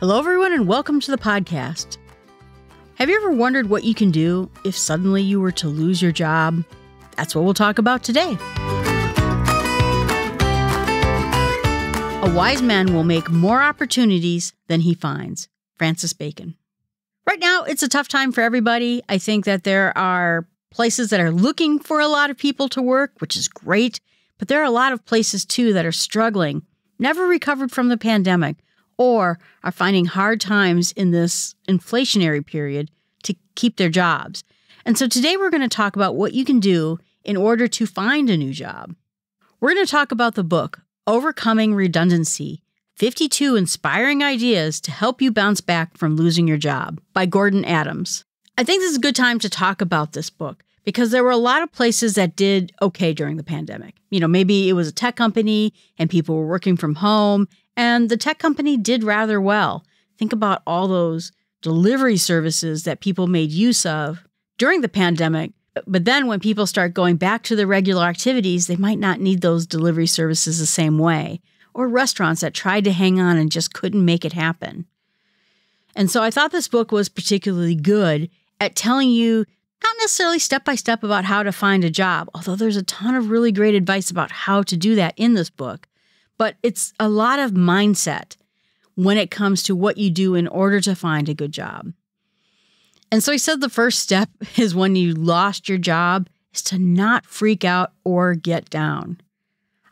Hello, everyone, and welcome to the podcast. Have you ever wondered what you can do if suddenly you were to lose your job? That's what we'll talk about today. A wise man will make more opportunities than he finds. Francis Bacon. Right now, it's a tough time for everybody. I think that there are places that are looking for a lot of people to work, which is great, but there are a lot of places too that are struggling, never recovered from the pandemic, or are finding hard times in this inflationary period to keep their jobs. And so today we're going to talk about what you can do in order to find a new job. We're going to talk about the book, Overcoming Redundancy 52 Inspiring Ideas to Help You Bounce Back from Losing Your Job by Gordon Adams. I think this is a good time to talk about this book because there were a lot of places that did okay during the pandemic. You know, maybe it was a tech company and people were working from home and the tech company did rather well. Think about all those delivery services that people made use of during the pandemic. But then when people start going back to their regular activities, they might not need those delivery services the same way, or restaurants that tried to hang on and just couldn't make it happen. And so I thought this book was particularly good at telling you not necessarily step by step about how to find a job, although there's a ton of really great advice about how to do that in this book but it's a lot of mindset when it comes to what you do in order to find a good job. And so he said the first step is when you lost your job is to not freak out or get down.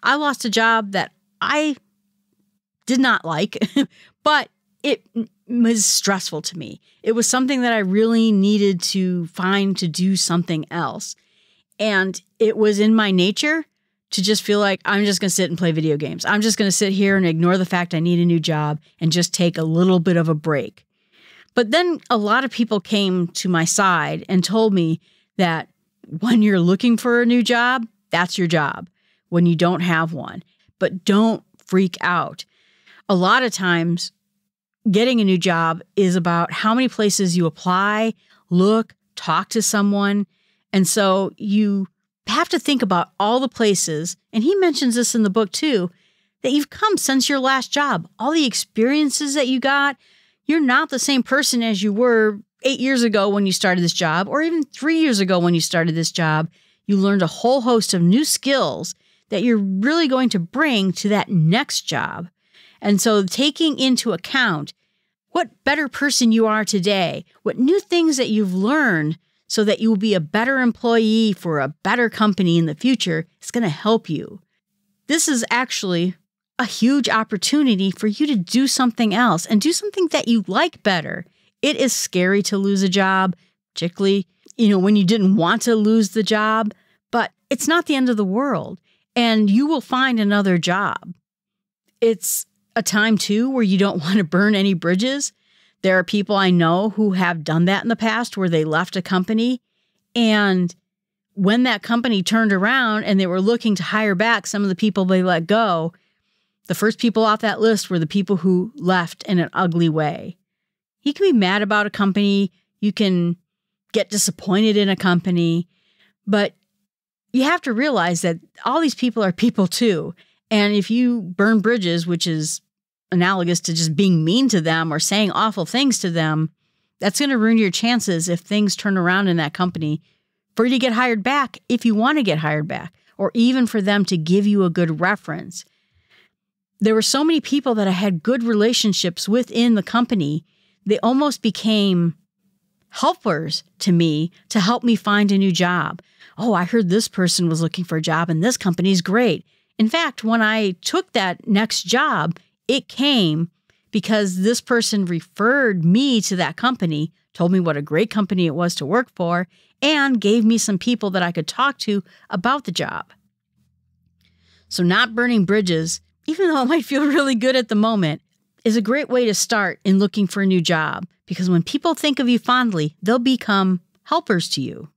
I lost a job that I did not like, but it was stressful to me. It was something that I really needed to find to do something else. And it was in my nature to just feel like I'm just going to sit and play video games. I'm just going to sit here and ignore the fact I need a new job and just take a little bit of a break. But then a lot of people came to my side and told me that when you're looking for a new job, that's your job when you don't have one. But don't freak out. A lot of times, getting a new job is about how many places you apply, look, talk to someone. And so you have to think about all the places, and he mentions this in the book too, that you've come since your last job, all the experiences that you got. You're not the same person as you were eight years ago when you started this job, or even three years ago when you started this job. You learned a whole host of new skills that you're really going to bring to that next job. And so, taking into account what better person you are today, what new things that you've learned so that you will be a better employee for a better company in the future is going to help you. This is actually a huge opportunity for you to do something else and do something that you like better. It is scary to lose a job, particularly, you know, when you didn't want to lose the job, but it's not the end of the world and you will find another job. It's a time too where you don't want to burn any bridges. There are people I know who have done that in the past where they left a company and when that company turned around and they were looking to hire back some of the people they let go, the first people off that list were the people who left in an ugly way. You can be mad about a company, you can get disappointed in a company, but you have to realize that all these people are people too. And if you burn bridges, which is analogous to just being mean to them or saying awful things to them, that's going to ruin your chances if things turn around in that company for you to get hired back if you want to get hired back, or even for them to give you a good reference. There were so many people that I had good relationships within the company, they almost became helpers to me to help me find a new job. Oh, I heard this person was looking for a job and this company's great. In fact, when I took that next job, it came because this person referred me to that company, told me what a great company it was to work for, and gave me some people that I could talk to about the job. So, not burning bridges, even though it might feel really good at the moment, is a great way to start in looking for a new job because when people think of you fondly, they'll become helpers to you.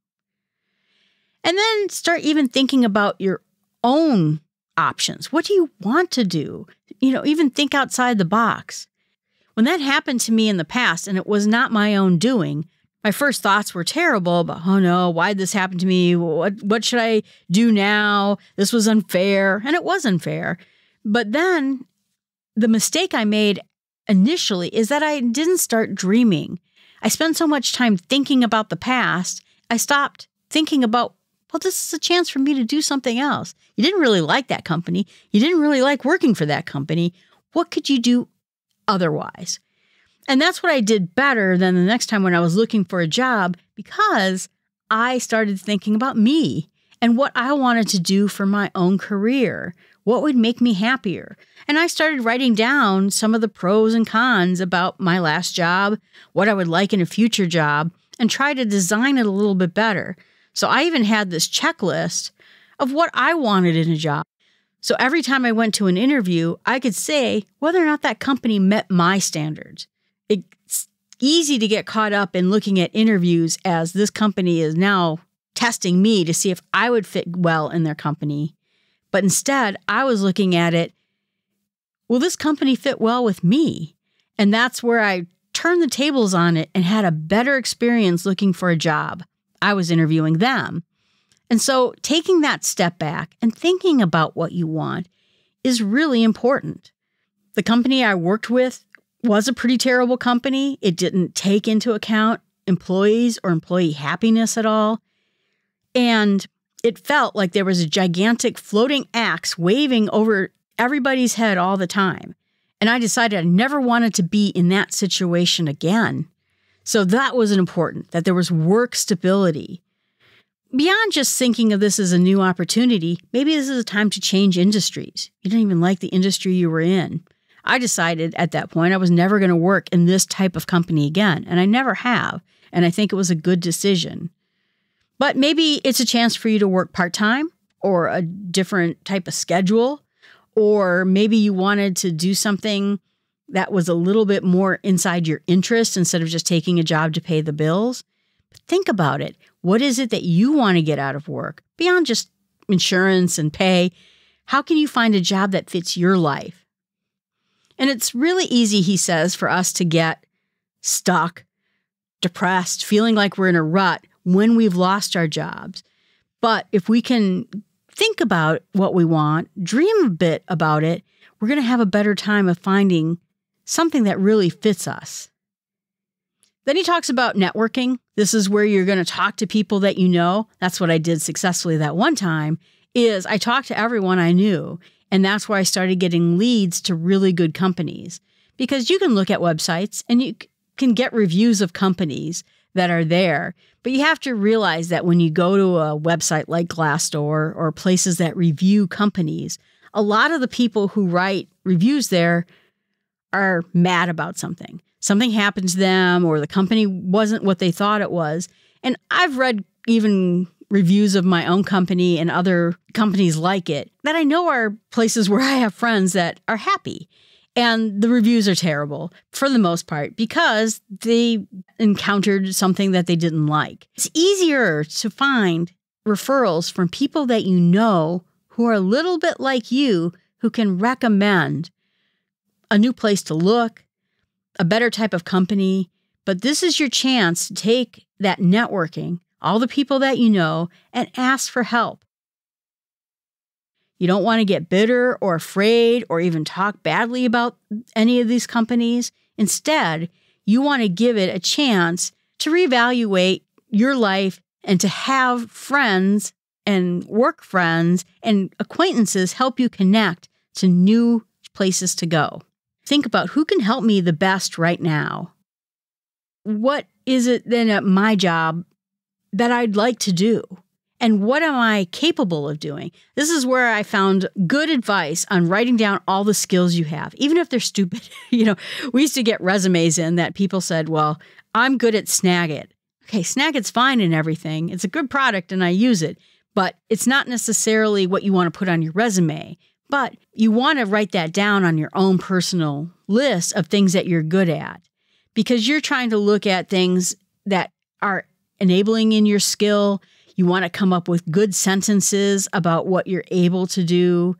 And then start even thinking about your own options. What do you want to do? You know, even think outside the box. When that happened to me in the past and it was not my own doing, my first thoughts were terrible but oh no, why'd this happen to me? What what should I do now? This was unfair. And it was unfair. But then the mistake I made initially is that I didn't start dreaming. I spent so much time thinking about the past, I stopped thinking about, well, this is a chance for me to do something else. You didn't really like that company. You didn't really like working for that company. What could you do otherwise? And that's what I did better than the next time when I was looking for a job because I started thinking about me and what I wanted to do for my own career. What would make me happier? And I started writing down some of the pros and cons about my last job, what I would like in a future job, and try to design it a little bit better. So I even had this checklist of what I wanted in a job. So every time I went to an interview, I could say whether or not that company met my standards. It's easy to get caught up in looking at interviews as this company is now testing me to see if I would fit well in their company. But instead, I was looking at it will this company fit well with me? And that's where I turned the tables on it and had a better experience looking for a job. I was interviewing them. And so taking that step back and thinking about what you want is really important. The company I worked with was a pretty terrible company. It didn't take into account employees or employee happiness at all. And it felt like there was a gigantic floating axe waving over everybody's head all the time. And I decided I never wanted to be in that situation again. So that was important that there was work stability. Beyond just thinking of this as a new opportunity, maybe this is a time to change industries. You didn't even like the industry you were in. I decided at that point I was never going to work in this type of company again, and I never have. And I think it was a good decision. But maybe it's a chance for you to work part time or a different type of schedule or maybe you wanted to do something that was a little bit more inside your interest instead of just taking a job to pay the bills. But think about it. What is it that you want to get out of work beyond just insurance and pay? How can you find a job that fits your life? And it's really easy, he says, for us to get stuck, depressed, feeling like we're in a rut when we've lost our jobs. But if we can think about what we want, dream a bit about it, we're going to have a better time of finding something that really fits us. Then he talks about networking. This is where you're going to talk to people that you know. That's what I did successfully that one time is I talked to everyone I knew, and that's where I started getting leads to really good companies. Because you can look at websites and you can get reviews of companies that are there, but you have to realize that when you go to a website like Glassdoor or places that review companies, a lot of the people who write reviews there are mad about something. Something happened to them or the company wasn't what they thought it was. And I've read even reviews of my own company and other companies like it that I know are places where I have friends that are happy. And the reviews are terrible for the most part because they encountered something that they didn't like. It's easier to find referrals from people that you know who are a little bit like you who can recommend a new place to look, a better type of company. But this is your chance to take that networking, all the people that you know, and ask for help. You don't want to get bitter or afraid or even talk badly about any of these companies. Instead, you want to give it a chance to reevaluate your life and to have friends and work friends and acquaintances help you connect to new places to go. Think about who can help me the best right now. What is it then at my job that I'd like to do? and what am I capable of doing? This is where I found good advice on writing down all the skills you have, even if they're stupid. you know, we used to get resumes in that people said, Well, I'm good at Snagit. Okay, Snagit's fine and everything. It's a good product and I use it, but it's not necessarily what you want to put on your resume. But you want to write that down on your own personal list of things that you're good at because you're trying to look at things that are enabling in your skill you want to come up with good sentences about what you're able to do.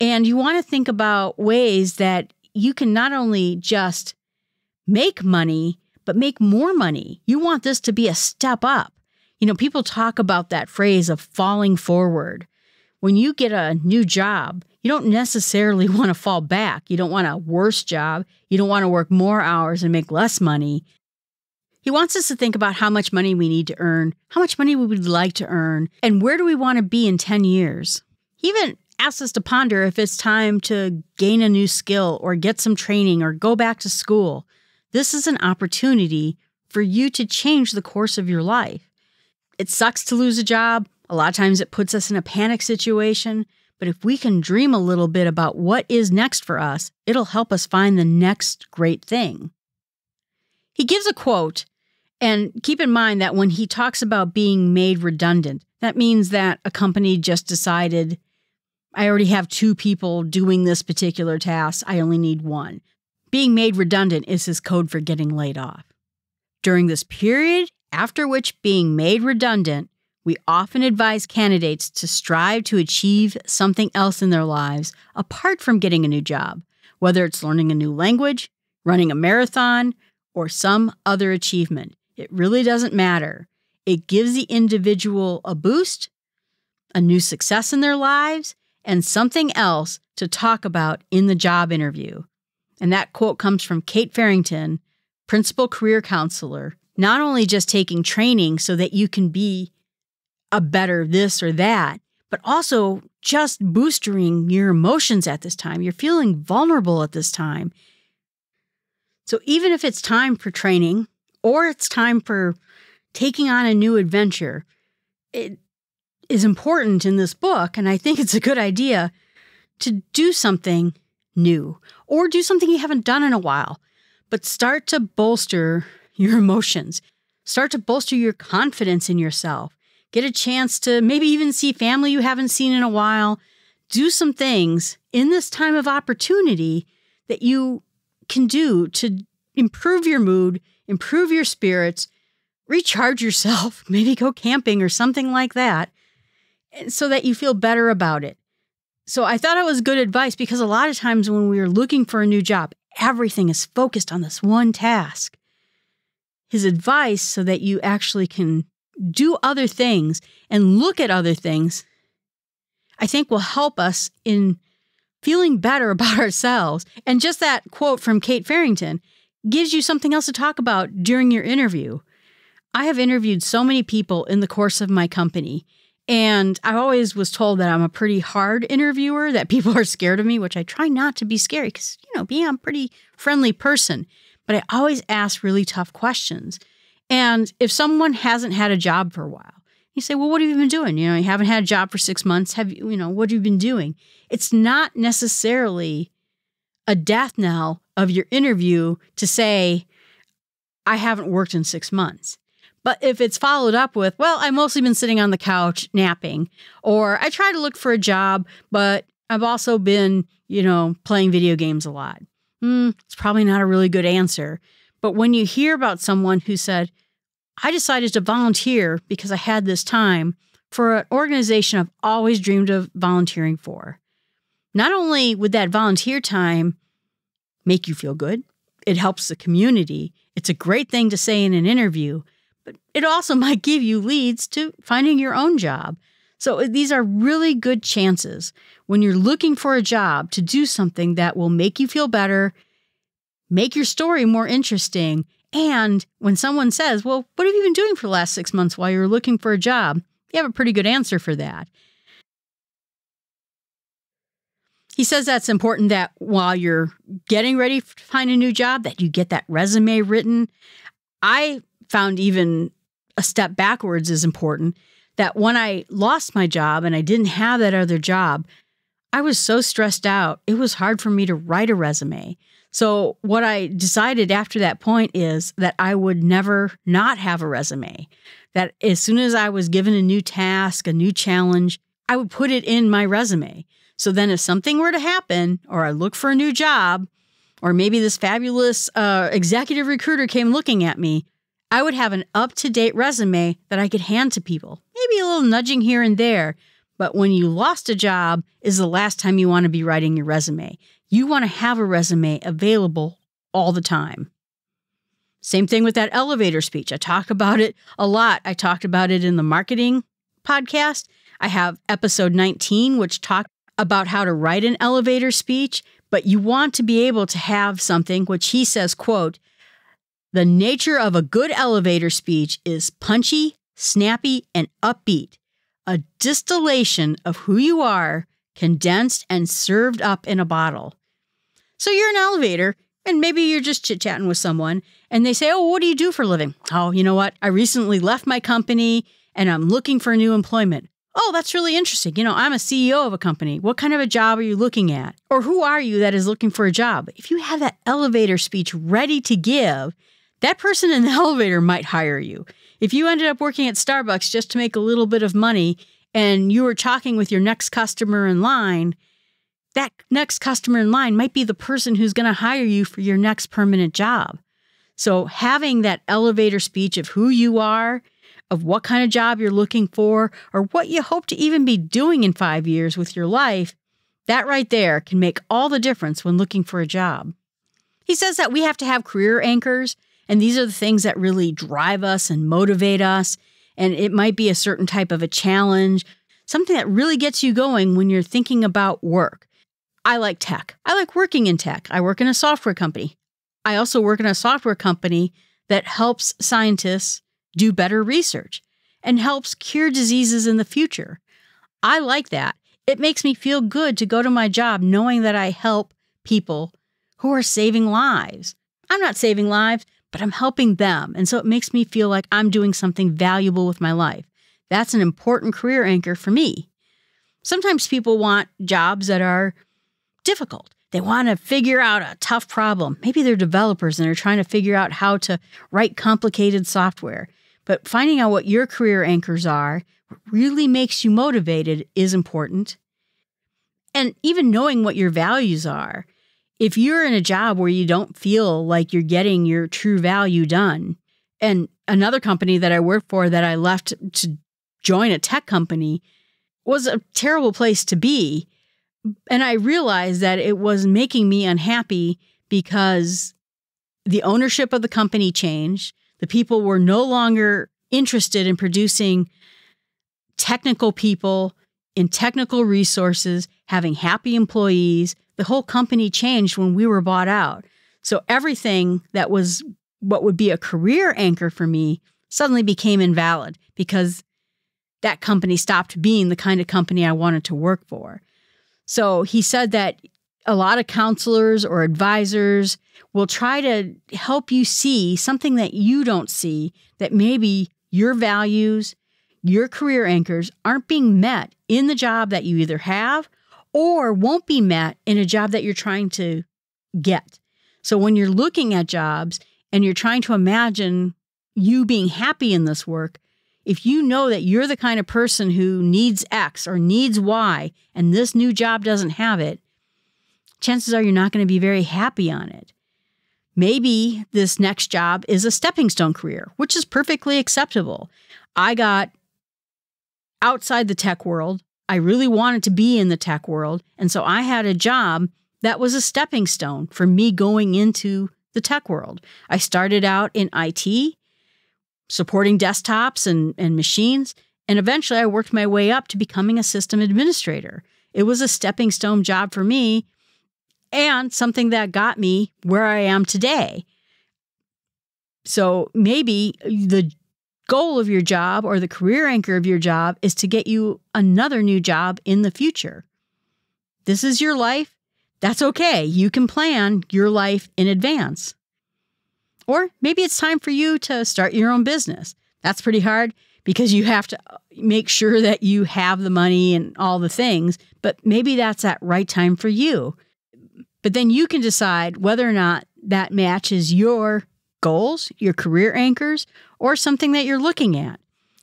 And you want to think about ways that you can not only just make money, but make more money. You want this to be a step up. You know, people talk about that phrase of falling forward. when you get a new job, you don't necessarily want to fall back. You don't want a worse job. You don't want to work more hours and make less money. He wants us to think about how much money we need to earn, how much money we would like to earn, and where do we want to be in 10 years. He even asks us to ponder if it's time to gain a new skill or get some training or go back to school. This is an opportunity for you to change the course of your life. It sucks to lose a job. A lot of times it puts us in a panic situation. But if we can dream a little bit about what is next for us, it'll help us find the next great thing. He gives a quote, and keep in mind that when he talks about being made redundant, that means that a company just decided, I already have two people doing this particular task, I only need one. Being made redundant is his code for getting laid off. During this period, after which being made redundant we often advise candidates to strive to achieve something else in their lives apart from getting a new job, whether it's learning a new language, running a marathon, or some other achievement. It really doesn't matter. It gives the individual a boost, a new success in their lives, and something else to talk about in the job interview. And that quote comes from Kate Farrington, principal career counselor, not only just taking training so that you can be a better this or that, but also just boosting your emotions at this time. You're feeling vulnerable at this time. So even if it's time for training or it's time for taking on a new adventure, it is important in this book. And I think it's a good idea to do something new or do something you haven't done in a while, but start to bolster your emotions, start to bolster your confidence in yourself get a chance to maybe even see family you haven't seen in a while, do some things in this time of opportunity that you can do to improve your mood, improve your spirits, recharge yourself, maybe go camping or something like that, so that you feel better about it. So I thought it was good advice because a lot of times when we are looking for a new job, everything is focused on this one task. His advice so that you actually can do other things and look at other things, I think will help us in feeling better about ourselves. And just that quote from Kate Farrington gives you something else to talk about during your interview. I have interviewed so many people in the course of my company, and I always was told that I'm a pretty hard interviewer, that people are scared of me, which I try not to be scary because, you know, being a pretty friendly person. But I always ask really tough questions and if someone hasn't had a job for a while, you say, well, what have you been doing? You know, you haven't had a job for six months. Have you, you know, what have you been doing? It's not necessarily a death knell of your interview to say, I haven't worked in six months. But if it's followed up with, well, I've mostly been sitting on the couch napping, or I try to look for a job, but I've also been, you know, playing video games a lot. Hmm, it's probably not a really good answer but when you hear about someone who said, I decided to volunteer because I had this time for an organization I've always dreamed of volunteering for, not only would that volunteer time make you feel good, it helps the community. It's a great thing to say in an interview, but it also might give you leads to finding your own job. So uh, these are really good chances when you're looking for a job to do something that will make you feel better make your story more interesting. And when someone says, Well, what have you been doing for the last six months while you were looking for a job? You have a pretty good answer for that. He says that's important that while you're getting ready to find a new job, that you get that resume written. I found even a step backwards is important. That when I lost my job and I didn't have that other job, I was so stressed out. It was hard for me to write a resume. So, what I decided after that point is that I would never not have a resume. That as soon as I was given a new task, a new challenge, I would put it in my resume. So then, if something were to happen, or I look for a new job, or maybe this fabulous uh, executive recruiter came looking at me, I would have an up to date resume that I could hand to people. Maybe a little nudging here and there. But when you lost a job, is the last time you want to be writing your resume. You want to have a resume available all the time. Same thing with that elevator speech. I talk about it a lot. I talked about it in the marketing podcast. I have episode 19, which talked about how to write an elevator speech, but you want to be able to have something which he says, quote, the nature of a good elevator speech is punchy, snappy, and upbeat, a distillation of who you are, condensed and served up in a bottle. So you're an elevator, and maybe you're just chit chatting with someone, and they say, Oh, what do you do for a living? Oh, you know what? I recently left my company and I'm looking for a new employment. Oh, that's really interesting. You know, I'm a CEO of a company. What kind of a job are you looking at? Or who are you that is looking for a job? If you have that elevator speech ready to give, that person in the elevator might hire you. If you ended up working at Starbucks just to make a little bit of money and you were talking with your next customer in line, that next customer in line might be the person who's going to hire you for your next permanent job. So, having that elevator speech of who you are of what kind of job you're looking for or what you hope to even be doing in five years with your life, that right there can make all the difference when looking for a job. He says that we have to have career anchors, and these are the things that really drive us and motivate us. And it might be a certain type of a challenge, something that really gets you going when you're thinking about work. I like tech. I like working in tech. I work in a software company. I also work in a software company that helps scientists do better research, and helps cure diseases in the future. I like that. It makes me feel good to go to my job knowing that I help people who are saving lives. I'm not saving lives, but I'm helping them. And so it makes me feel like I'm doing something valuable with my life. That's an important career anchor for me. Sometimes people want jobs that are difficult. They want to figure out a tough problem. Maybe they're developers and they're trying to figure out how to write complicated software. But finding out what your career anchors are, what really makes you motivated, is important. And even knowing what your values are. If you're in a job where you don't feel like you're getting your true value done, and another company that I worked for that I left to join a tech company was a terrible place to be. And I realized that it was making me unhappy because the ownership of the company changed. The people were no longer interested in producing technical people in technical resources, having happy employees. The whole company changed when we were bought out. So everything that was what would be a career anchor for me suddenly became invalid because that company stopped being the kind of company I wanted to work for. So he said that a lot of counselors or advisors will try to help you see something that you don't see that maybe your values, your career anchors aren't being met in the job that you either have or won't be met in a job that you're trying to get. So when you're looking at jobs and you're trying to imagine you being happy in this work, if you know that you're the kind of person who needs X or needs Y and this new job doesn't have it, chances are you're not going to be very happy on it. Maybe this next job is a stepping stone career, which is perfectly acceptable. I got outside the tech world. I really wanted to be in the tech world. And so I had a job that was a stepping stone for me going into the tech world. I started out in IT, supporting desktops and, and machines. And eventually I worked my way up to becoming a system administrator. It was a stepping stone job for me and something that got me where I am today. So maybe the goal of your job or the career anchor of your job is to get you another new job in the future. This is your life. That's okay. You can plan your life in advance. Or maybe it's time for you to start your own business. That's pretty hard because you have to uh, make sure that you have the money and all the things, but maybe that's that right time for you. But then you can decide whether or not that matches your goals, your career anchors, or something that you're looking at.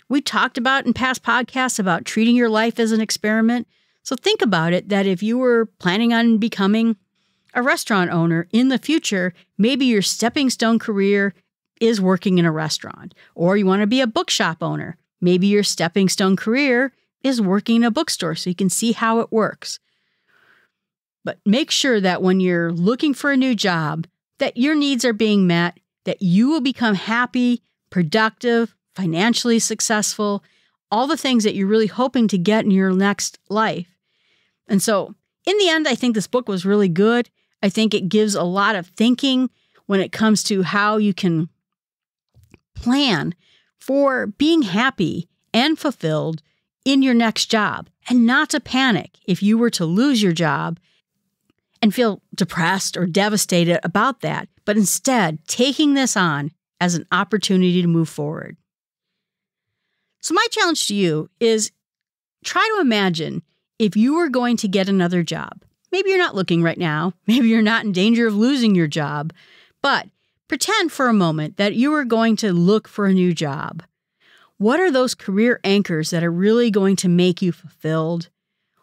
We talked about in past podcasts about treating your life as an experiment. So think about it that if you were planning on becoming a restaurant owner in the future, maybe your stepping stone career is working in a restaurant, or you want to be a bookshop owner. Maybe your stepping stone career is working in a bookstore so you can see how it works. But make sure that when you're looking for a new job, that your needs are being met, that you will become happy, productive, financially successful, all the things that you're really hoping to get in your next life. And so, in the end, I think this book was really good. I think it gives a lot of thinking when it comes to how you can plan for being happy and fulfilled in your next job and not to panic if you were to lose your job and feel depressed or devastated about that, but instead taking this on as an opportunity to move forward. So, my challenge to you is try to imagine if you were going to get another job. Maybe you're not looking right now, maybe you're not in danger of losing your job, but pretend for a moment that you are going to look for a new job. What are those career anchors that are really going to make you fulfilled?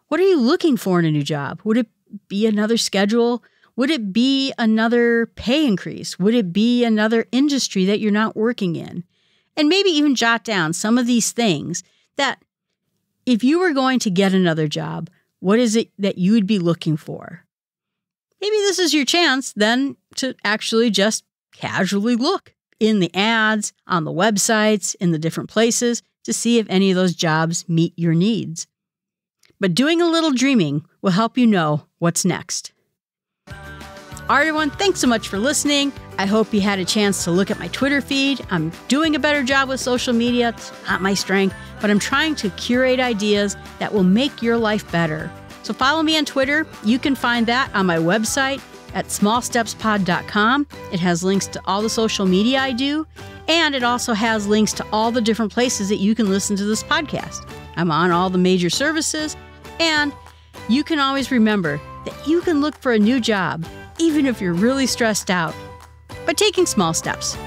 What are you looking for in a new job? Would it be another schedule? Would it be another pay increase? Would it be another industry that you're not working in? And maybe even jot down some of these things that if you were going to get another job, what is it that you would be looking for? Maybe this is your chance then to actually just casually look in the ads, on the websites, in the different places to see if any of those jobs meet your needs. But doing a little dreaming will help you know what's next. All right, everyone, thanks so much for listening. I hope you had a chance to look at my Twitter feed. I'm doing a better job with social media. It's not my strength, but I'm trying to curate ideas that will make your life better. So follow me on Twitter. You can find that on my website at smallstepspod.com. It has links to all the social media I do, and it also has links to all the different places that you can listen to this podcast. I'm on all the major services, and you can always remember that you can look for a new job even if you're really stressed out by taking small steps.